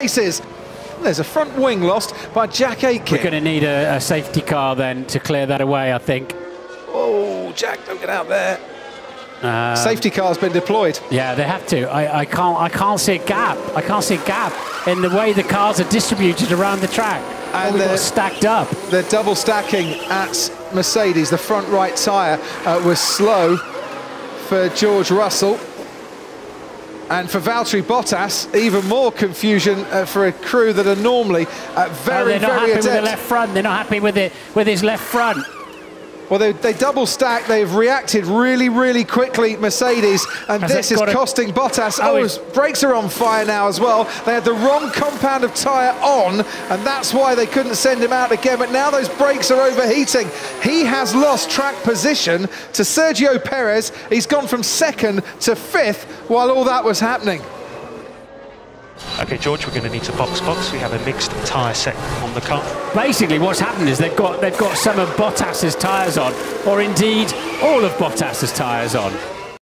There's a front wing lost by Jack Aitken. We're going to need a, a, safety car then to clear that away, I think. Oh, Jack, don't get out there. Um, safety car's been deployed. Yeah, they have to. I, I can't. I can't see a gap. I can't see a gap in the way the cars are distributed around the track. And they're stacked up. They're double stacking at Mercedes. The front right tyre uh, was slow for George Russell. And for Valtteri Bottas, even more confusion uh, for a crew that are normally uh, very, oh, they're not very happy adept. with the left front. They're not happy with it with his left front. Well, they, they, double stack. They've reacted really, really quickly, Mercedes, and Has this is costing Bottas. Oh, oh his brakes are on fire now as well. They had the wrong compound of tyre on, and that's why they couldn't send him out again. But now those brakes are overheating. He has lost track position to Sergio Perez. He's gone from second to fifth while all that was happening. Okay, George, we're going to need to box box. We have a mixed tyre set on the car. Basically, what's happened is they've got they've got some of Bottas's tyres on, or indeed all of Bottas's tyres on.